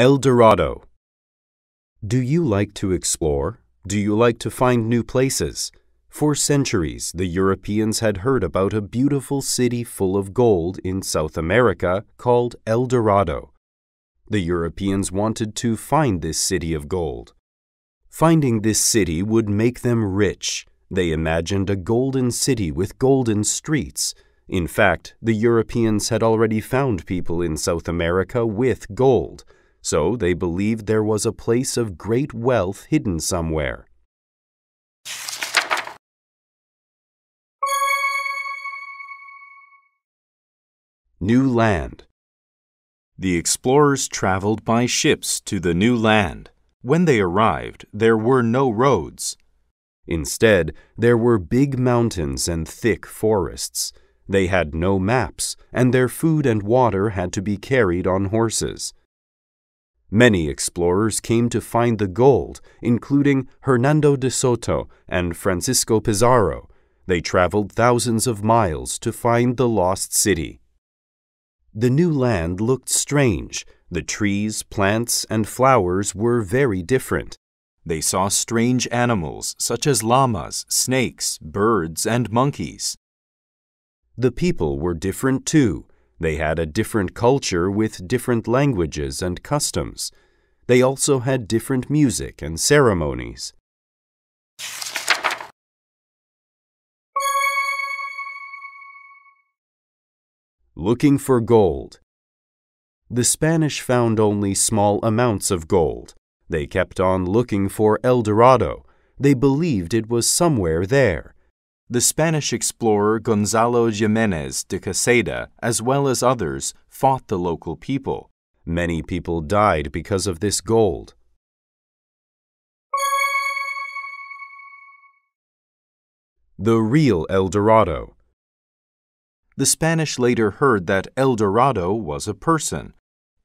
El Dorado. Do you like to explore? Do you like to find new places? For centuries, the Europeans had heard about a beautiful city full of gold in South America called El Dorado. The Europeans wanted to find this city of gold. Finding this city would make them rich. They imagined a golden city with golden streets. In fact, the Europeans had already found people in South America with gold, so they believed there was a place of great wealth hidden somewhere. New Land The explorers traveled by ships to the new land. When they arrived, there were no roads. Instead, there were big mountains and thick forests. They had no maps, and their food and water had to be carried on horses. Many explorers came to find the gold, including Hernando de Soto and Francisco Pizarro. They traveled thousands of miles to find the lost city. The new land looked strange. The trees, plants, and flowers were very different. They saw strange animals such as llamas, snakes, birds, and monkeys. The people were different too. They had a different culture with different languages and customs. They also had different music and ceremonies. Looking for gold. The Spanish found only small amounts of gold. They kept on looking for El Dorado. They believed it was somewhere there. The Spanish explorer Gonzalo Jimenez de Quesada, as well as others, fought the local people. Many people died because of this gold. The real El Dorado. The Spanish later heard that El Dorado was a person.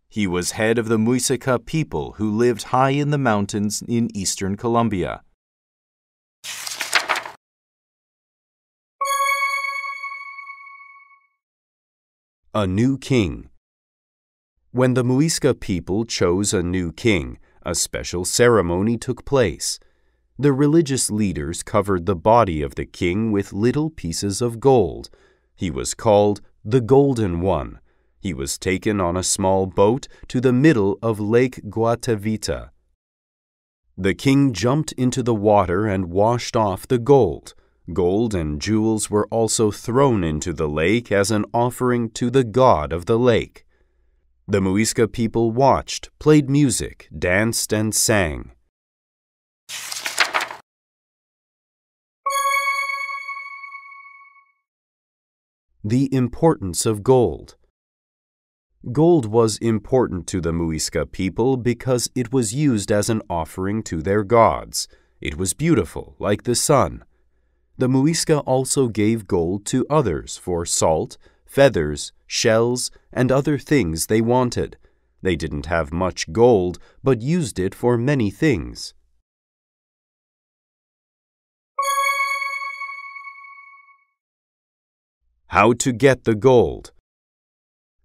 He was head of the Muisca people who lived high in the mountains in eastern Colombia. A new king. When the Muisca people chose a new king, a special ceremony took place. The religious leaders covered the body of the king with little pieces of gold. He was called the Golden One. He was taken on a small boat to the middle of Lake Guatavita. The king jumped into the water and washed off the gold. Gold and jewels were also thrown into the lake as an offering to the god of the lake. The Muisca people watched, played music, danced, and sang. The importance of gold. Gold was important to the Muisca people because it was used as an offering to their gods. It was beautiful, like the sun. The Muisca also gave gold to others for salt, feathers, shells, and other things they wanted. They didn't have much gold, but used it for many things. How to get the gold.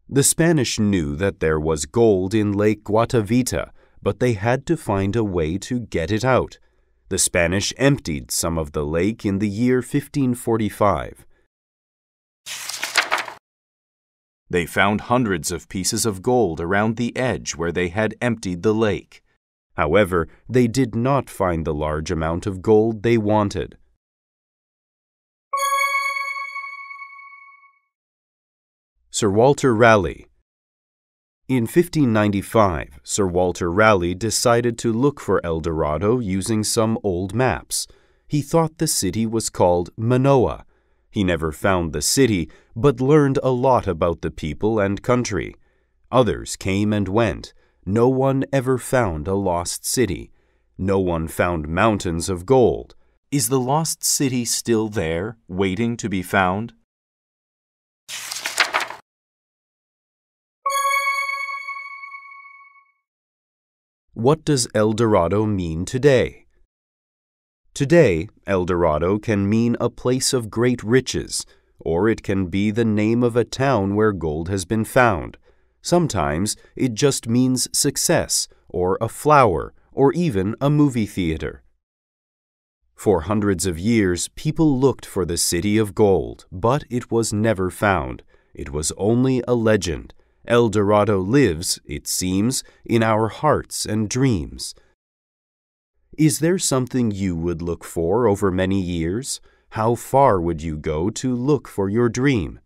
The Spanish knew that there was gold in Lake Guatavita, but they had to find a way to get it out. The Spanish emptied some of the lake in the year 1545. They found hundreds of pieces of gold around the edge where they had emptied the lake. However, they did not find the large amount of gold they wanted. Sir Walter Raleigh In 1595, Sir Walter Raleigh decided to look for El Dorado using some old maps. He thought the city was called Manoa. He never found the city, but learned a lot about the people and country. Others came and went. No one ever found a lost city. No one found mountains of gold. Is the lost city still there, waiting to be found? What does El Dorado mean today? Today, El Dorado can mean a place of great riches, or it can be the name of a town where gold has been found. Sometimes it just means success, or a flower, or even a movie theater. For hundreds of years, people looked for the city of gold, but it was never found. It was only a legend. El Dorado lives, it seems, in our hearts and dreams. Is there something you would look for over many years? How far would you go to look for your dream?